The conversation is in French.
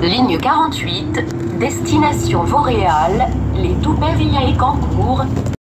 Ligne 48, destination Vauréal, les Toupets Villa et Cancourt,